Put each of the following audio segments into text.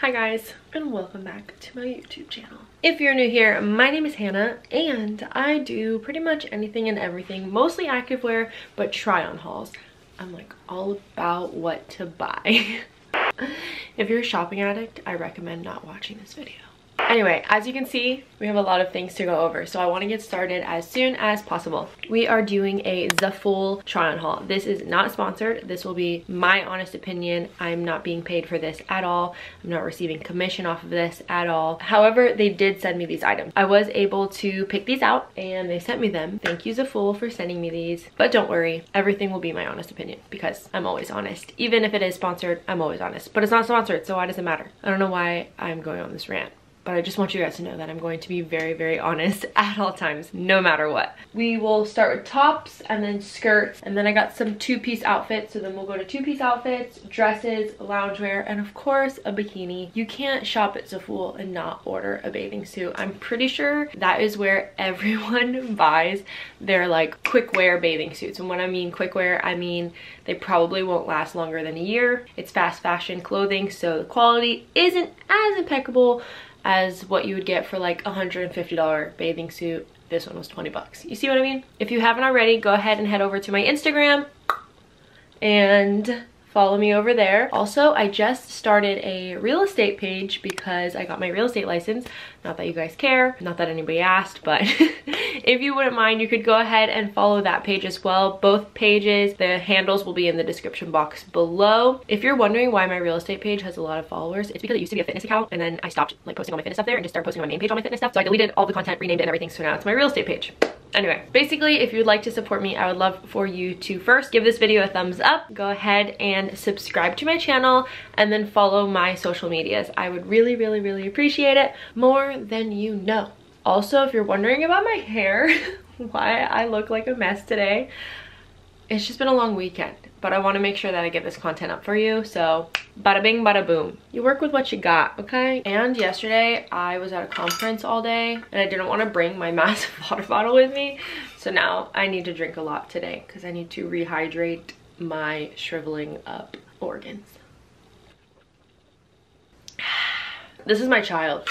Hi guys and welcome back to my YouTube channel. If you're new here, my name is Hannah and I do pretty much anything and everything, mostly activewear, but try on hauls. I'm like all about what to buy. if you're a shopping addict, I recommend not watching this video. Anyway, as you can see, we have a lot of things to go over, so I want to get started as soon as possible. We are doing a Zaful try-on haul. This is not sponsored. This will be my honest opinion. I'm not being paid for this at all. I'm not receiving commission off of this at all. However, they did send me these items. I was able to pick these out and they sent me them. Thank you Zaful for sending me these. But don't worry, everything will be my honest opinion because I'm always honest. Even if it is sponsored, I'm always honest. But it's not sponsored, so why does it matter? I don't know why I'm going on this rant but I just want you guys to know that I'm going to be very, very honest at all times, no matter what. We will start with tops and then skirts, and then I got some two-piece outfits, so then we'll go to two-piece outfits, dresses, loungewear, and of course, a bikini. You can't shop at Zaful and not order a bathing suit. I'm pretty sure that is where everyone buys their like quick wear bathing suits. And when I mean quick wear, I mean they probably won't last longer than a year. It's fast fashion clothing, so the quality isn't as impeccable as what you would get for like a $150 bathing suit. This one was 20 bucks. You see what I mean? If you haven't already, go ahead and head over to my Instagram and follow me over there. Also, I just started a real estate page because I got my real estate license. Not that you guys care, not that anybody asked, but if you wouldn't mind, you could go ahead and follow that page as well. Both pages, the handles will be in the description box below. If you're wondering why my real estate page has a lot of followers, it's because it used to be a fitness account and then I stopped like posting all my fitness stuff there and just started posting on my main page all my fitness stuff. So I deleted all the content, renamed it and everything, so now it's my real estate page. Anyway, basically, if you'd like to support me, I would love for you to first give this video a thumbs up, go ahead and subscribe to my channel, and then follow my social medias. I would really, really, really appreciate it more than you know. Also, if you're wondering about my hair, why I look like a mess today, it's just been a long weekend but I want to make sure that I get this content up for you. So bada bing, bada boom. You work with what you got, okay? And yesterday I was at a conference all day and I didn't want to bring my massive water bottle with me. So now I need to drink a lot today because I need to rehydrate my shriveling up organs. This is my child.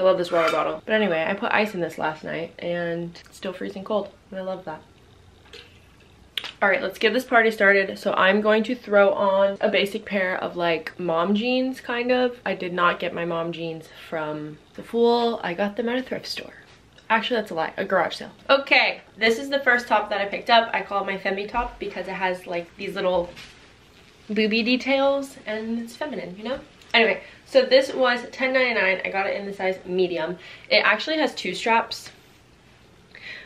I love this water bottle. But anyway, I put ice in this last night and it's still freezing cold. And I love that. All right, let's get this party started. So I'm going to throw on a basic pair of like mom jeans, kind of. I did not get my mom jeans from Zaful. I got them at a thrift store. Actually, that's a lie, a garage sale. Okay, this is the first top that I picked up. I call it my Femi top because it has like these little booby details and it's feminine, you know? Anyway, so this was $10.99. I got it in the size medium. It actually has two straps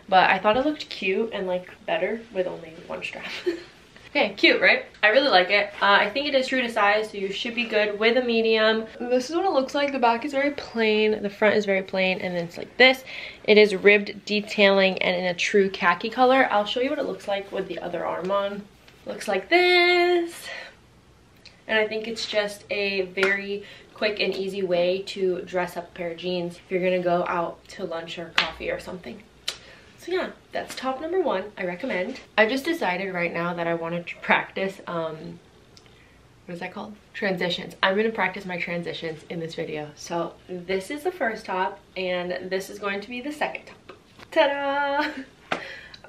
but I thought it looked cute and like better with only one strap. okay, cute, right? I really like it. Uh, I think it is true to size, so you should be good with a medium. This is what it looks like. The back is very plain, the front is very plain, and then it's like this. It is ribbed detailing and in a true khaki color. I'll show you what it looks like with the other arm on. Looks like this. And I think it's just a very quick and easy way to dress up a pair of jeans if you're gonna go out to lunch or coffee or something. So yeah, that's top number one. I recommend. I just decided right now that I want to practice, um, what is that called? Transitions. I'm to practice my transitions in this video. So this is the first top and this is going to be the second top. Ta-da!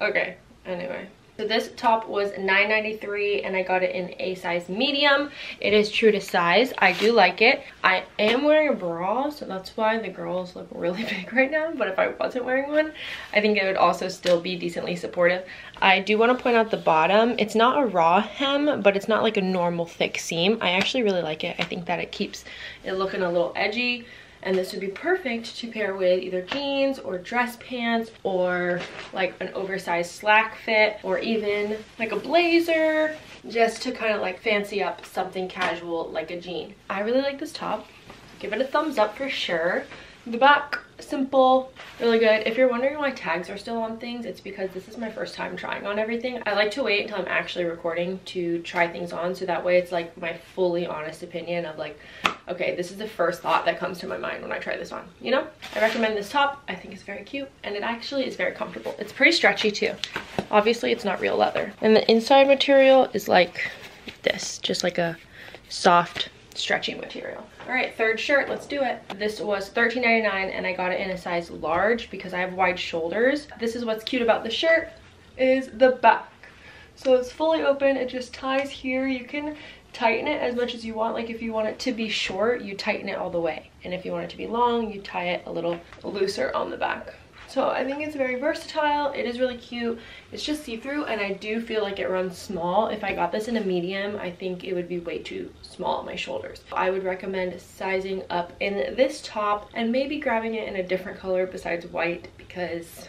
okay, anyway. So this top was $9.93 and I got it in a size medium. It is true to size. I do like it. I am wearing a bra, so that's why the girls look really big right now. But if I wasn't wearing one, I think it would also still be decently supportive. I do want to point out the bottom. It's not a raw hem, but it's not like a normal thick seam. I actually really like it. I think that it keeps it looking a little edgy and this would be perfect to pair with either jeans or dress pants or like an oversized slack fit or even like a blazer just to kind of like fancy up something casual like a jean. I really like this top. Give it a thumbs up for sure. The back, simple, really good. If you're wondering why tags are still on things, it's because this is my first time trying on everything. I like to wait until I'm actually recording to try things on so that way it's like my fully honest opinion of like, okay, this is the first thought that comes to my mind when I try this on, you know? I recommend this top. I think it's very cute and it actually is very comfortable. It's pretty stretchy too. Obviously it's not real leather. And the inside material is like this, just like a soft stretchy material. All right, third shirt, let's do it. This was $13.99 and I got it in a size large because I have wide shoulders. This is what's cute about the shirt is the back. So it's fully open, it just ties here. You can tighten it as much as you want. Like if you want it to be short, you tighten it all the way. And if you want it to be long, you tie it a little looser on the back. So I think it's very versatile. It is really cute. It's just see-through and I do feel like it runs small. If I got this in a medium, I think it would be way too small on my shoulders. I would recommend sizing up in this top and maybe grabbing it in a different color besides white because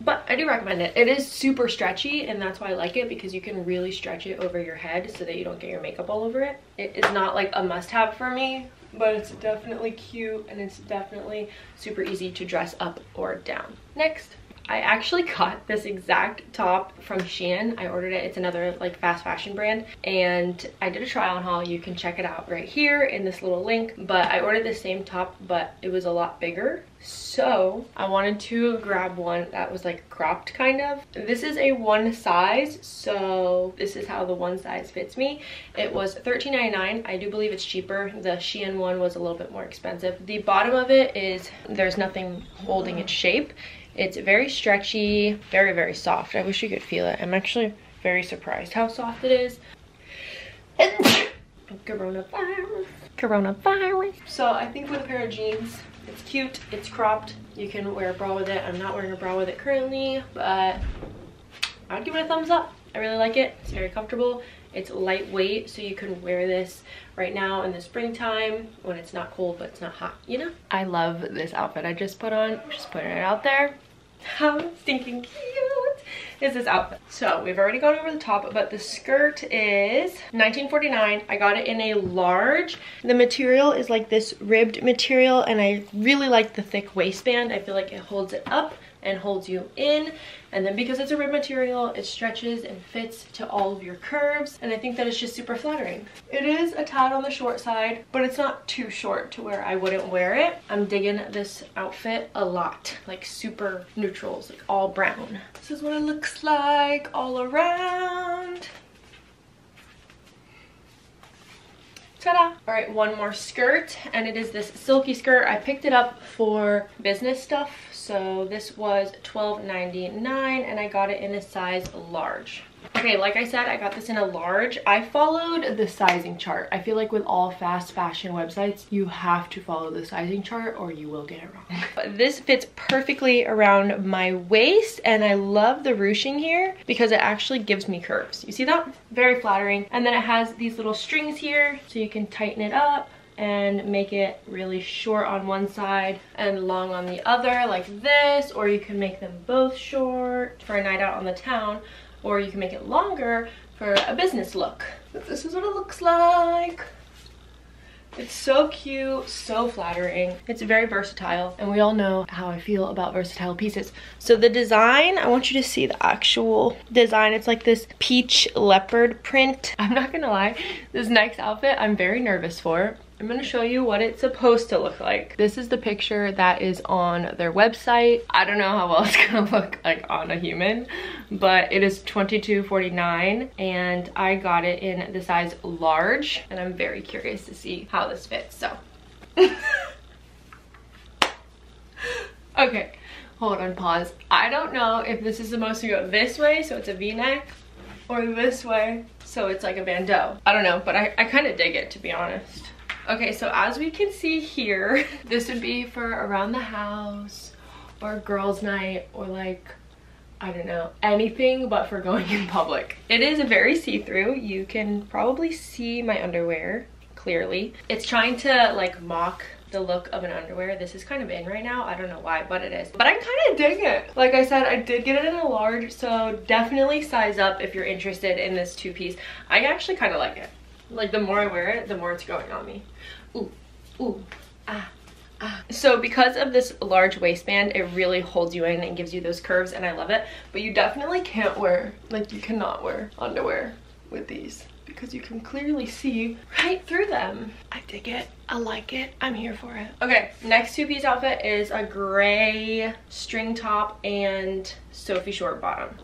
but I do recommend it. It is super stretchy and that's why I like it because you can really stretch it over your head so that you don't get your makeup all over it. It is not like a must-have for me, but it's definitely cute and it's definitely super easy to dress up or down. Next, I actually got this exact top from Shein. I ordered it. It's another like fast fashion brand. And I did a try on haul. You can check it out right here in this little link. But I ordered the same top, but it was a lot bigger. So I wanted to grab one that was like cropped kind of. This is a one size. So this is how the one size fits me. It was $13.99. I do believe it's cheaper. The Shein one was a little bit more expensive. The bottom of it is there's nothing holding its shape it's very stretchy, very, very soft. I wish you could feel it. I'm actually very surprised how soft it is. Coronavirus. Coronavirus. So I think with a pair of jeans, it's cute, it's cropped. You can wear a bra with it. I'm not wearing a bra with it currently, but I'd give it a thumbs up. I really like it. It's very comfortable. It's lightweight, so you can wear this right now in the springtime when it's not cold, but it's not hot, you know? I love this outfit I just put on. Just putting it out there. How stinking cute is this outfit? So we've already gone over the top, but the skirt is 19.49. I got it in a large. The material is like this ribbed material and I really like the thick waistband. I feel like it holds it up and holds you in. And then because it's a rib material, it stretches and fits to all of your curves. And I think that it's just super flattering. It is a tad on the short side, but it's not too short to where I wouldn't wear it. I'm digging this outfit a lot, like super neutrals, like all brown. This is what it looks like all around. All right, one more skirt, and it is this silky skirt. I picked it up for business stuff, so this was $12.99 and I got it in a size large. Okay, like I said, I got this in a large. I followed the sizing chart. I feel like with all fast fashion websites, you have to follow the sizing chart or you will get it wrong. This fits perfectly around my waist and I love the ruching here because it actually gives me curves. You see that? Very flattering. And then it has these little strings here so you can tighten it up and make it really short on one side and long on the other like this or you can make them both short for a night out on the town or you can make it longer for a business look. This is what it looks like. It's so cute, so flattering. It's very versatile, and we all know how I feel about versatile pieces. So the design, I want you to see the actual design. It's like this peach leopard print. I'm not gonna lie, this next outfit I'm very nervous for I'm gonna show you what it's supposed to look like. This is the picture that is on their website. I don't know how well it's gonna look like on a human, but it is $22.49 and I got it in the size large and I'm very curious to see how this fits, so. okay, hold on, pause. I don't know if this is supposed to go this way, so it's a v-neck, or this way, so it's like a bandeau. I don't know, but I, I kind of dig it, to be honest. Okay, so as we can see here, this would be for around the house or girls night or like, I don't know, anything but for going in public. It is very see-through. You can probably see my underwear clearly. It's trying to like mock the look of an underwear. This is kind of in right now. I don't know why, but it is. But I kind of dig it. Like I said, I did get it in a large, so definitely size up if you're interested in this two-piece. I actually kind of like it. Like the more I wear it, the more it's going on me. Ooh, ooh, ah, ah. So because of this large waistband, it really holds you in and gives you those curves and I love it. But you definitely can't wear, like you cannot wear underwear with these because you can clearly see right through them. I dig it. I like it. I'm here for it. Okay, next two-piece outfit is a gray string top and Sophie short bottom.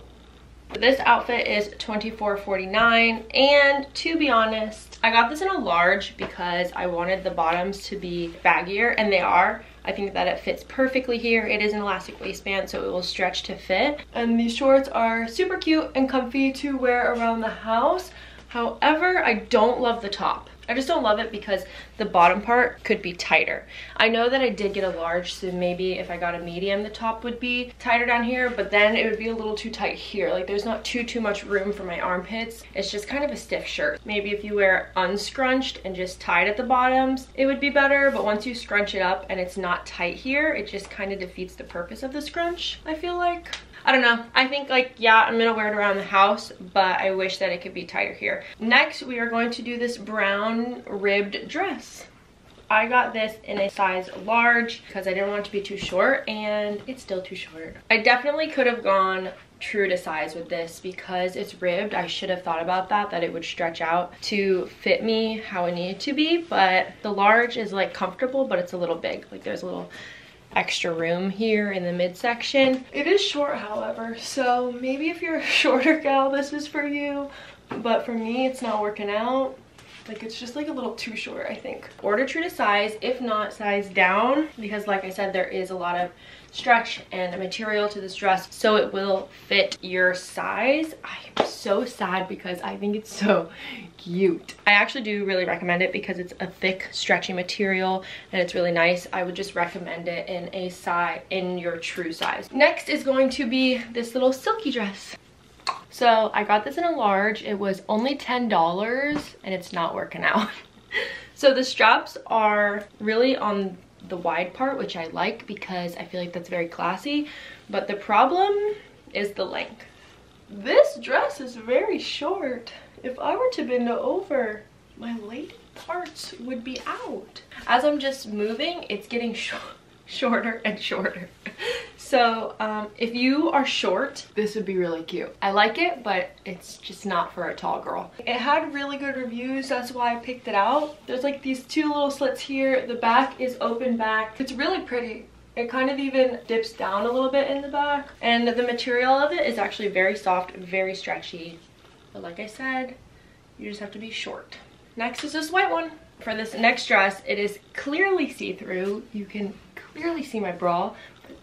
This outfit is $24.49 and to be honest, I got this in a large because I wanted the bottoms to be baggier and they are. I think that it fits perfectly here. It is an elastic waistband, so it will stretch to fit. And these shorts are super cute and comfy to wear around the house. However, I don't love the top. I just don't love it because the bottom part could be tighter. I know that I did get a large, so maybe if I got a medium, the top would be tighter down here, but then it would be a little too tight here. Like there's not too, too much room for my armpits. It's just kind of a stiff shirt. Maybe if you wear unscrunched and just tied at the bottoms, it would be better, but once you scrunch it up and it's not tight here, it just kind of defeats the purpose of the scrunch, I feel like. I don't know. I think like, yeah, I'm gonna wear it around the house, but I wish that it could be tighter here. Next, we are going to do this brown ribbed dress. I got this in a size large because I didn't want it to be too short and it's still too short. I definitely could have gone true to size with this because it's ribbed. I should have thought about that, that it would stretch out to fit me how it needed to be. But the large is like comfortable, but it's a little big. Like there's a little extra room here in the midsection. It is short, however, so maybe if you're a shorter gal, this is for you. But for me, it's not working out. Like it's just like a little too short, I think. Order true to size, if not size down, because like I said, there is a lot of stretch and material to this dress so it will fit your size. I am so sad because I think it's so cute. I actually do really recommend it because it's a thick stretchy material and it's really nice. I would just recommend it in a size in your true size. Next is going to be this little silky dress. So I got this in a large. It was only $10 and it's not working out. so the straps are really on the wide part, which I like because I feel like that's very classy. But the problem is the length. This dress is very short. If I were to bend over, my lady parts would be out. As I'm just moving, it's getting short shorter and shorter. So um, if you are short, this would be really cute. I like it, but it's just not for a tall girl. It had really good reviews, that's why I picked it out. There's like these two little slits here. The back is open back. It's really pretty. It kind of even dips down a little bit in the back. And the material of it is actually very soft, very stretchy. But like I said, you just have to be short. Next is this white one. For this next dress, it is clearly see-through. You can clearly see my bra,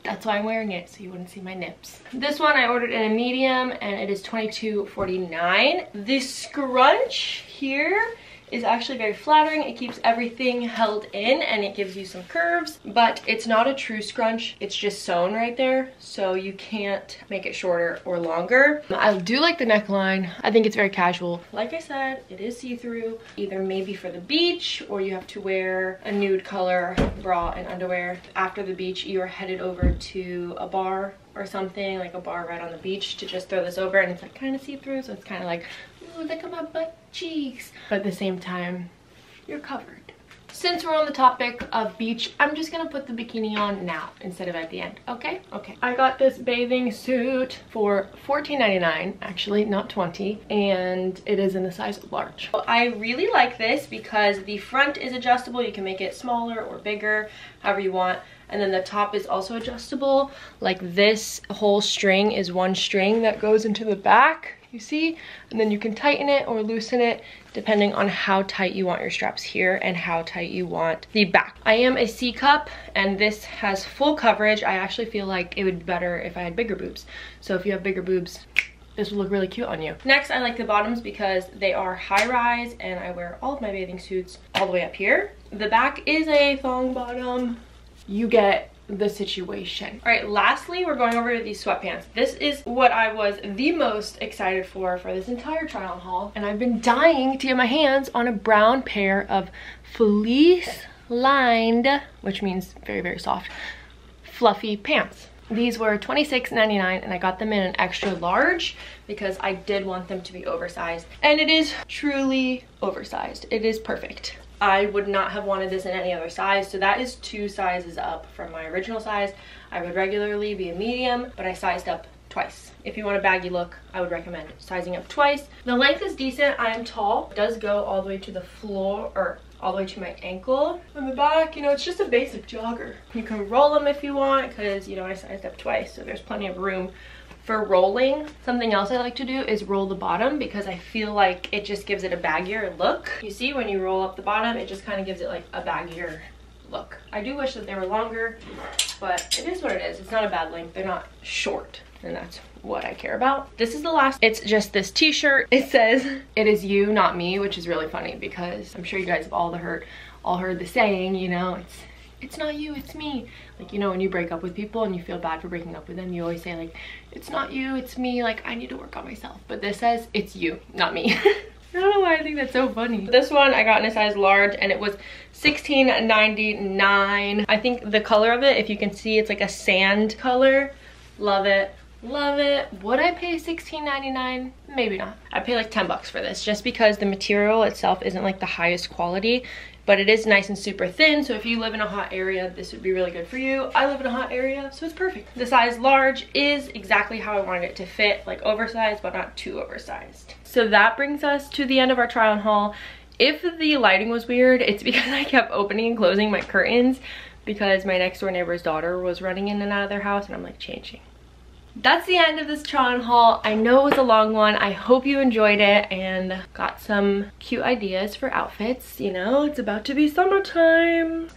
that's why I'm wearing it, so you wouldn't see my nips. This one I ordered in a medium, and it is $22.49. This scrunch here is actually very flattering. It keeps everything held in and it gives you some curves, but it's not a true scrunch. It's just sewn right there, so you can't make it shorter or longer. I do like the neckline. I think it's very casual. Like I said, it is see-through, either maybe for the beach or you have to wear a nude color bra and underwear. After the beach, you are headed over to a bar or something, like a bar right on the beach to just throw this over and it's like kind of see-through, so it's kind of like look at my butt cheeks. But at the same time, you're covered. Since we're on the topic of beach, I'm just gonna put the bikini on now instead of at the end, okay? Okay. I got this bathing suit for $14.99, actually, not 20 and it is in the size large. I really like this because the front is adjustable. You can make it smaller or bigger, however you want and then the top is also adjustable like this whole string is one string that goes into the back you see? And then you can tighten it or loosen it depending on how tight you want your straps here and how tight you want the back. I am a C cup and this has full coverage. I actually feel like it would be better if I had bigger boobs. So if you have bigger boobs, this will look really cute on you. Next, I like the bottoms because they are high rise and I wear all of my bathing suits all the way up here. The back is a thong bottom. You get the situation. All right, lastly, we're going over to these sweatpants. This is what I was the most excited for for this entire try on haul. And I've been dying to get my hands on a brown pair of fleece lined, which means very, very soft, fluffy pants. These were $26.99 and I got them in an extra large because I did want them to be oversized. And it is truly oversized. It is perfect. I would not have wanted this in any other size. So that is two sizes up from my original size. I would regularly be a medium, but I sized up twice. If you want a baggy look, I would recommend sizing up twice. The length is decent. I am tall. It does go all the way to the floor or all the way to my ankle. On the back, you know, it's just a basic jogger. You can roll them if you want because, you know, I sized up twice, so there's plenty of room For rolling, something else I like to do is roll the bottom because I feel like it just gives it a baggier look. You see when you roll up the bottom, it just kind of gives it like a baggier look. I do wish that they were longer, but it is what it is. It's not a bad length. They're not short and that's what I care about. This is the last, it's just this t-shirt. It says, it is you, not me, which is really funny because I'm sure you guys have all the heard, all heard the saying, you know, it's it's not you, it's me. Like, you know, when you break up with people and you feel bad for breaking up with them, you always say like, it's not you, it's me. Like, I need to work on myself. But this says, it's you, not me. I don't know why I think that's so funny. This one I got in a size large and it was $16.99. I think the color of it, if you can see, it's like a sand color. Love it. Love it. Would I pay $16.99? Maybe not. I pay like 10 bucks for this just because the material itself isn't like the highest quality but it is nice and super thin. So if you live in a hot area, this would be really good for you. I live in a hot area, so it's perfect. The size large is exactly how I wanted it to fit, like oversized, but not too oversized. So that brings us to the end of our try on haul. If the lighting was weird, it's because I kept opening and closing my curtains because my next door neighbor's daughter was running in and out of their house and I'm like changing that's the end of this try haul. I know it was a long one. I hope you enjoyed it and got some cute ideas for outfits. You know, it's about to be summertime.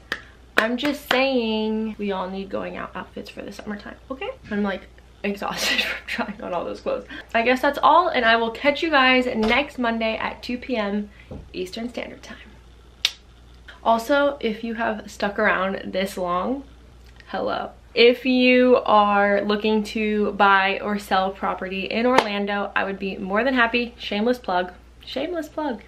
I'm just saying we all need going out outfits for the summertime, okay? I'm like exhausted from trying on all those clothes. I guess that's all and I will catch you guys next Monday at 2 p.m. Eastern Standard Time. Also, if you have stuck around this long, hello. If you are looking to buy or sell property in Orlando, I would be more than happy, shameless plug, shameless plug,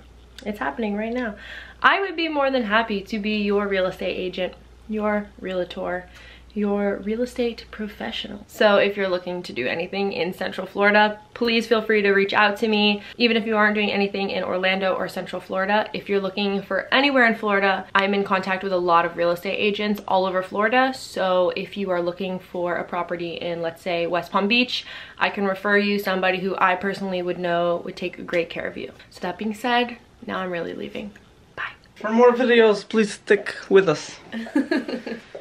it's happening right now. I would be more than happy to be your real estate agent, your realtor, your real estate professional. So if you're looking to do anything in Central Florida, please feel free to reach out to me. Even if you aren't doing anything in Orlando or Central Florida, if you're looking for anywhere in Florida, I'm in contact with a lot of real estate agents all over Florida. So if you are looking for a property in, let's say, West Palm Beach, I can refer you somebody who I personally would know would take great care of you. So that being said, now I'm really leaving. Bye. For more videos, please stick with us.